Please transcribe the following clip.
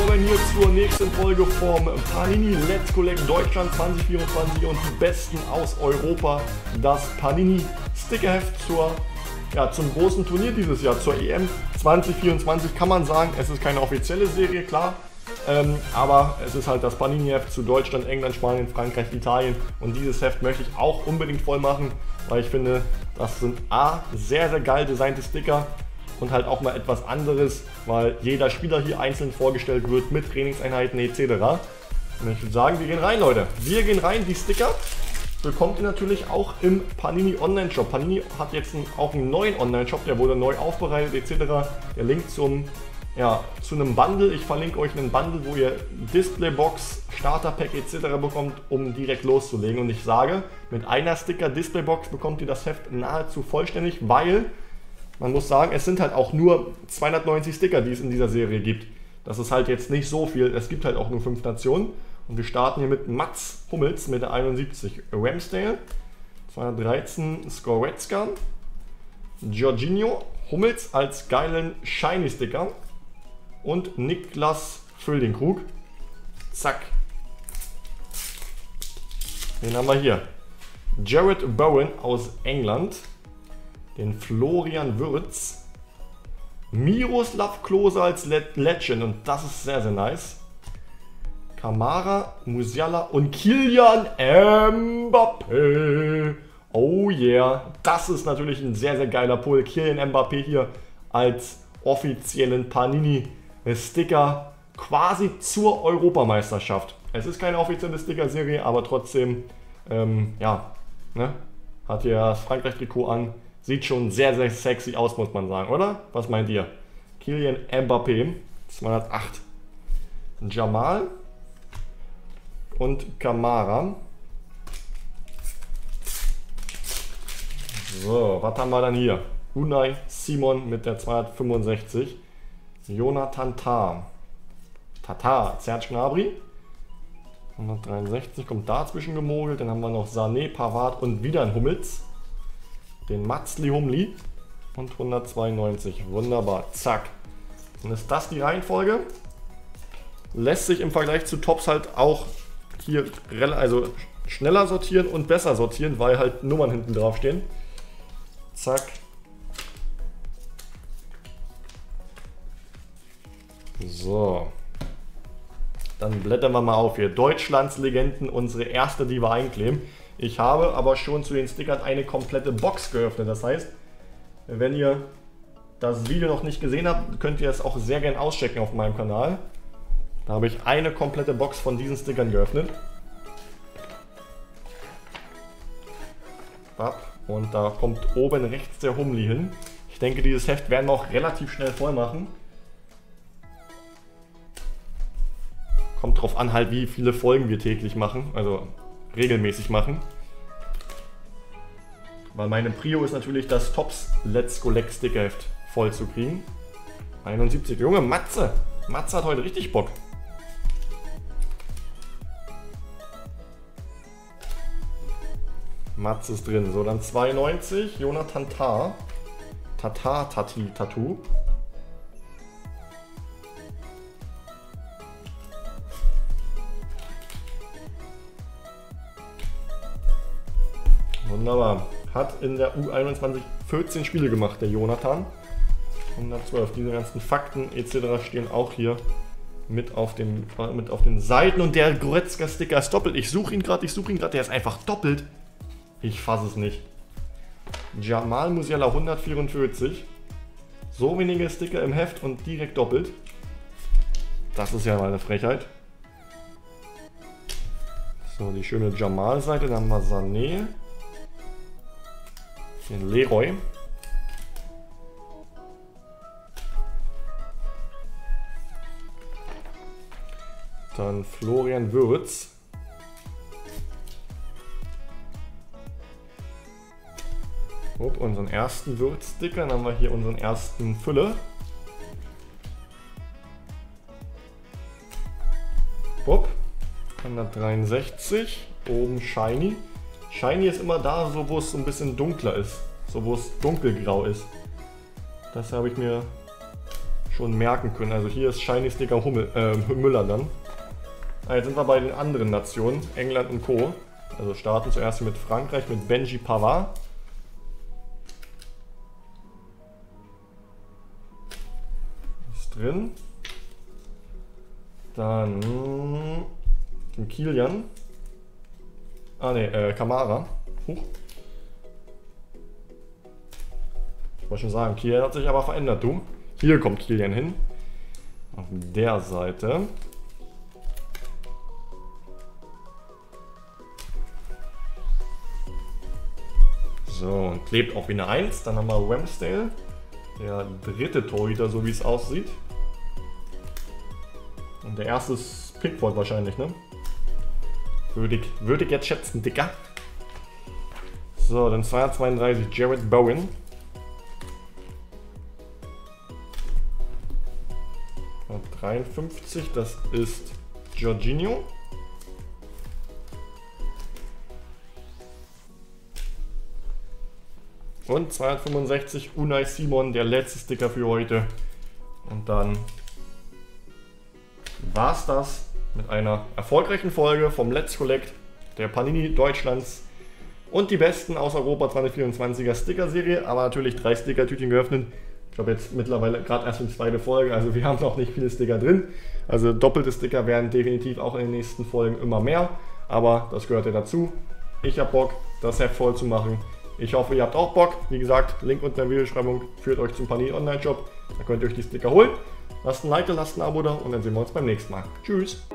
willkommen hier zur nächsten Folge vom Panini Let's Collect Deutschland 2024 und die Besten aus Europa. Das Panini Stickerheft zur, ja, zum großen Turnier dieses Jahr, zur EM 2024 kann man sagen, es ist keine offizielle Serie, klar. Ähm, aber es ist halt das Panini-Heft zu Deutschland, England, Spanien, Frankreich, Italien. Und dieses Heft möchte ich auch unbedingt voll machen, weil ich finde, das sind A, sehr, sehr geil designte Sticker und halt auch mal etwas anderes, weil jeder Spieler hier einzeln vorgestellt wird mit Trainingseinheiten etc. Und ich würde sagen, wir gehen rein, Leute. Wir gehen rein, die Sticker bekommt ihr natürlich auch im Panini Online Shop. Panini hat jetzt einen, auch einen neuen Online Shop, der wurde neu aufbereitet etc. Der Link zum ja, zu einem Bundle. Ich verlinke euch einen Bundle, wo ihr Displaybox, Starterpack etc. bekommt, um direkt loszulegen. Und ich sage, mit einer Sticker Displaybox bekommt ihr das Heft nahezu vollständig, weil man muss sagen, es sind halt auch nur 290 Sticker, die es in dieser Serie gibt. Das ist halt jetzt nicht so viel. Es gibt halt auch nur 5 Nationen. Und wir starten hier mit Mats Hummels mit der 71 Ramsdale, 213 Skoretzka, Jorginho Hummels als geilen Shiny Sticker und Niklas Füllingkrug. Zack. Den haben wir hier. Jared Bowen aus England den Florian Würz, Miroslav Klose als Legend und das ist sehr, sehr nice. Kamara, Musiala und Kilian Mbappé. Oh yeah, das ist natürlich ein sehr, sehr geiler Pull. Kilian Mbappé hier als offiziellen Panini-Sticker quasi zur Europameisterschaft. Es ist keine offizielle Sticker-Serie, aber trotzdem, ähm, ja, ne, hat hier das Frankreich-Trikot an. Sieht schon sehr, sehr sexy aus, muss man sagen, oder? Was meint ihr? Kilian Mbappé, 208. Jamal und Kamara. So, was haben wir dann hier? Unai Simon mit der 265. Jonathan Tah. Tata, Serge Gnabry. 163 kommt dazwischen gemogelt. Dann haben wir noch Sané, Pavard und wieder ein Hummels den Matzli Humli und 192. Wunderbar, zack. Dann ist das die Reihenfolge. Lässt sich im Vergleich zu Tops halt auch hier also schneller sortieren und besser sortieren, weil halt Nummern hinten drauf stehen. Zack. So. Dann blättern wir mal auf hier. Deutschlands Legenden, unsere erste, die wir einkleben. Ich habe aber schon zu den Stickern eine komplette Box geöffnet. Das heißt, wenn ihr das Video noch nicht gesehen habt, könnt ihr es auch sehr gern auschecken auf meinem Kanal. Da habe ich eine komplette Box von diesen Stickern geöffnet. Und da kommt oben rechts der Humli hin. Ich denke, dieses Heft werden wir auch relativ schnell voll machen. Kommt drauf an halt, wie viele Folgen wir täglich machen. Also regelmäßig machen. Weil meine Prio ist natürlich das Tops Let's Collect Stickerheft voll zu kriegen. 71. Junge, Matze! Matze hat heute richtig Bock. Matze ist drin. So, dann 92. Jonathan Tar. Tata Tati Tattoo. Wunderbar. Hat in der U21 14 Spiele gemacht, der Jonathan. 112. Diese ganzen Fakten etc. stehen auch hier mit auf, dem, mit auf den Seiten. Und der Goretzka-Sticker ist doppelt. Ich suche ihn gerade, ich suche ihn gerade. Der ist einfach doppelt. Ich fasse es nicht. Jamal Musiala 144. So wenige Sticker im Heft und direkt doppelt. Das ist ja mal eine Frechheit. So, die schöne Jamal-Seite. Dann haben wir Sané. Den Leroy. Dann Florian Würz. Upp, unseren ersten Würz-Sticker. Dann haben wir hier unseren ersten Fülle. Upp, 163. Oben Shiny. Shiny ist immer da, so wo es ein bisschen dunkler ist. So wo es dunkelgrau ist. Das habe ich mir schon merken können. Also hier ist Shiny Sticker Hummel, äh, Müller dann. Ah, jetzt sind wir bei den anderen Nationen, England und Co. Also starten zuerst mit Frankreich mit Benji Pavard. Ist drin. Dann Kilian. Ah ne, äh, Kamara. Huch. Ich wollte schon sagen, Kilian hat sich aber verändert, du. Hier kommt Kilian hin. Auf der Seite. So, und klebt auch wie eine 1. Dann haben wir Ramsdale. Der dritte Torhüter, so wie es aussieht. Und der erste ist Pickford wahrscheinlich, ne? Würde ich, jetzt schätzen, Dicker. So, dann 232 Jared Bowen. Und 53, das ist Jorginho. Und 265 Unai Simon, der letzte Sticker für heute. Und dann war es das mit einer erfolgreichen Folge vom Let's Collect der Panini Deutschlands und die besten aus Europa 2024er Sticker-Serie, aber natürlich drei Sticker-Tütchen geöffnet. Ich glaube jetzt mittlerweile gerade erst die zweite Folge, also wir haben noch nicht viele Sticker drin. Also doppelte Sticker werden definitiv auch in den nächsten Folgen immer mehr, aber das gehört ja dazu. Ich habe Bock, das Heft voll zu machen. Ich hoffe, ihr habt auch Bock. Wie gesagt, Link unter der Videobeschreibung führt euch zum Panini Online Shop. Da könnt ihr euch die Sticker holen. Lasst ein Like, lasst ein Abo da und dann sehen wir uns beim nächsten Mal. Tschüss!